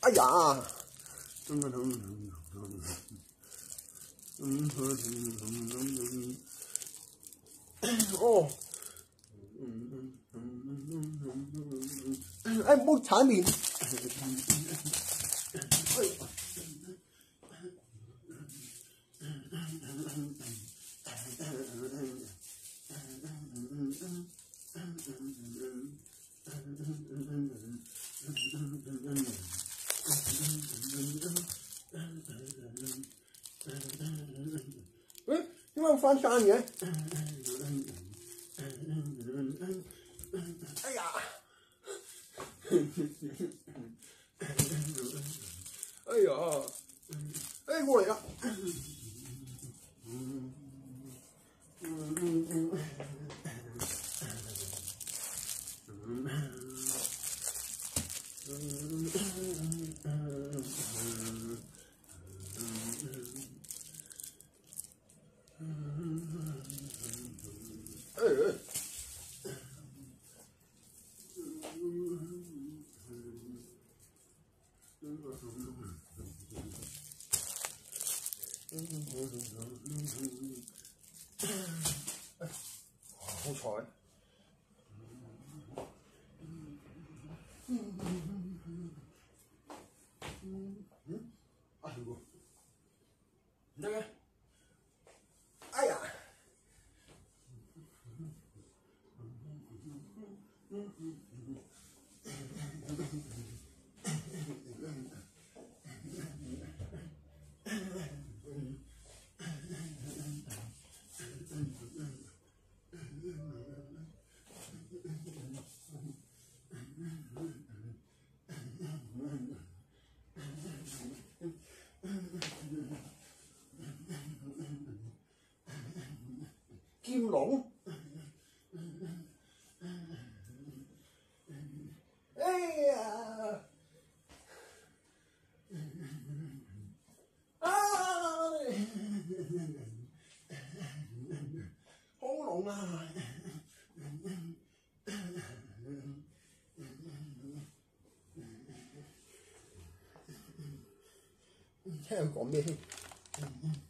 哎呀！嗯哼哼哼哼哼哼哼哼哼哼。哦，哎，木产品，哎。哎，你往翻山耶？哎呀！哎呀！哎，过来了。哎哎。好嗯。嗯，哎呦，那个，哎呀，金龍，哎呀，啊，恐龍啊！聽佢講咩先？哎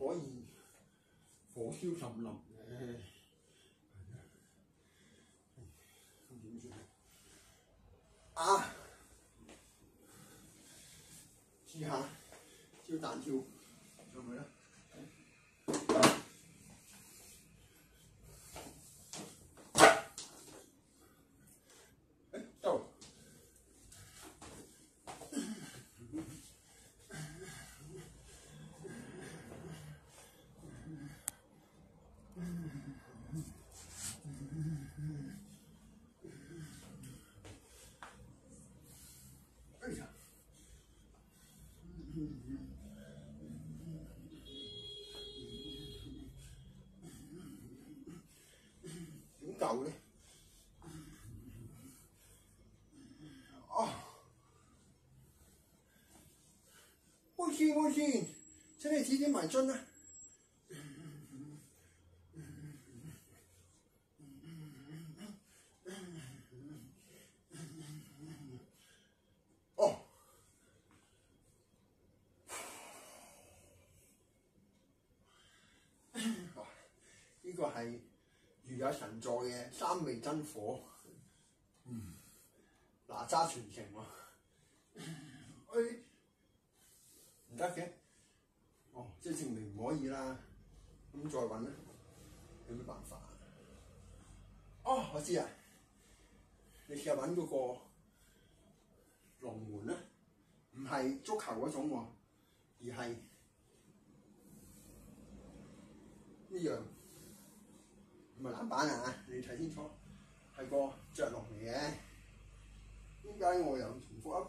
可以火燒森林嘅。點算啊？啊！試下打彈。先開先，请你指點迷津啦。哦。呢个系如有神助嘅三味真火，嗯，哪吒传承喎，唔得嘅，哦，即係證明唔可以啦，咁再揾啦，有咩辦法啊？哦，我知啊，你試下揾嗰個龍門啦，唔係足球嗰種喎，而係呢樣。唔係籃板啊！你睇清楚，係個着落嚟嘅。點解我又重複噏？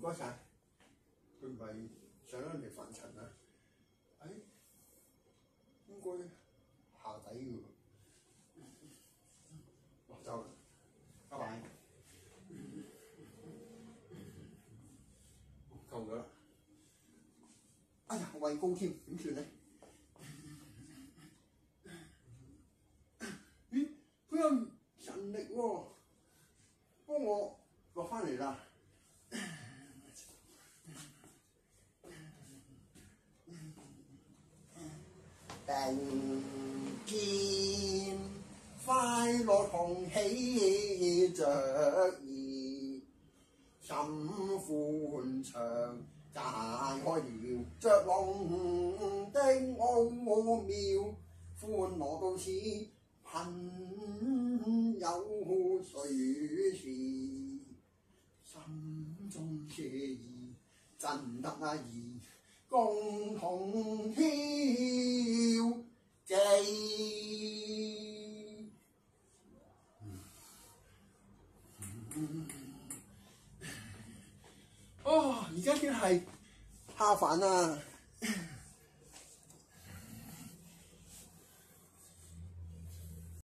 唔該晒，佢唔係。上咗人哋凡塵啊！誒、哎，應該下底嘅喎。落，走，拜拜。夠咗啦！哎呀，畏高添，點算咧？咦，佢有神力喎、啊，幫我落翻嚟啦！並肩快乐同喜着意，心歡暢解開了着龙的奥妙，欢乐到此朋友谁是心中惬意真得意。共同挑戰。哦，而家已經係下飯啦〜